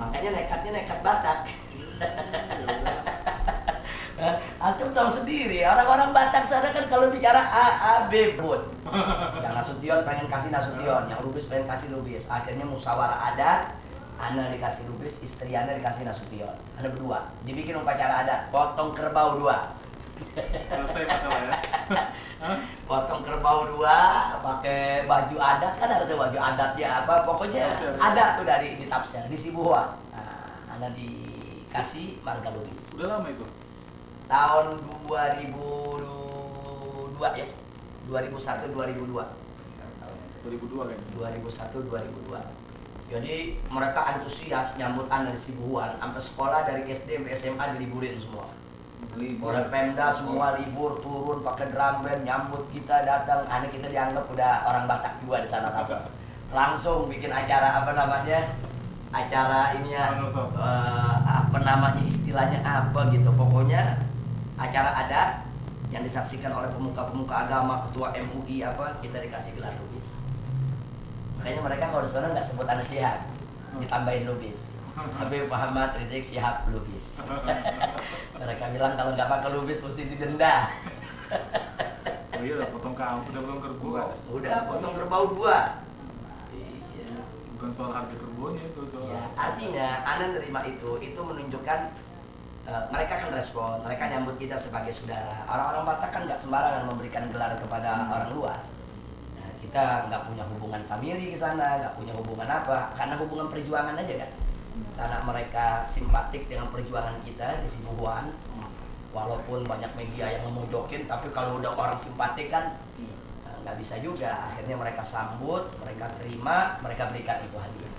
makanya nekatnya nekat Batak Eh, Antum tahu sendiri, orang-orang Batak sana kan kalau bicara A, A, B, but. Yang Nasution pengen kasih Nasution, yang Lubis pengen kasih Lubis. Akhirnya musyawarah adat, Ana dikasih Lubis, istri Ana dikasih Nasution. Ana berdua, dibikin upacara adat, potong kerbau dua. Selesai masalah ya. Hah? Potong kerbau dua, pakai baju adat, kan ada tuh baju adatnya apa, pokoknya Tafsir. adat tuh dari di tafsir, di Sibuhuan. Nah, Ana dikasih marga Lubis. Udah lama itu. tahun 2002 ya 2001 2002 2002 kan. 2001 2002 jadi mereka antusias nyambut anak di Sibuhuan sampai sekolah dari SD sampai SMA diliburin semua Orang Pemda semua libur turun pakai drum band nyambut kita datang. Anak kita dianggap udah orang Batak juga di sana tapi langsung bikin acara apa namanya acara ini ya eh, apa namanya istilahnya apa gitu. Pokoknya acara adat yang disaksikan oleh pemuka-pemuka agama ketua MUI apa kita dikasih gelar lubis. Makanya mereka kalau di sana nggak sebut anak Syihab ditambahin lubis. Habib Muhammad Rizik Syihab lubis bilang kalau nggak pakai lubis mesti didenda Oh iya udah potong kamu, udah potong kerbau kan. udah potong kerbau dua Iya. Bukan soal harga kerbaunya itu soal. Ya, artinya Anda nerima itu, itu menunjukkan eh, mereka kan respon, mereka nyambut kita sebagai saudara. Orang-orang Batak kan nggak sembarangan memberikan gelar kepada orang luar. Nah, kita nggak punya hubungan famili ke sana, nggak punya hubungan apa, karena hubungan perjuangan aja kan. Karena mereka simpatik dengan perjuangan kita di Sibuhuan, walaupun banyak media yang memojokin, tapi kalau udah orang simpatik kan eh, nggak bisa juga. Akhirnya mereka sambut, mereka terima, mereka berikan itu hadiah.